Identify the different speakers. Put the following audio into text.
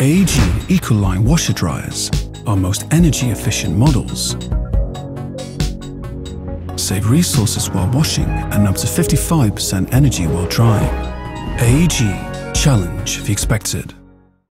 Speaker 1: AEG EcoLine washer dryers are most energy efficient models. Save resources while washing and up to 55% energy while drying. AEG, challenge the expected.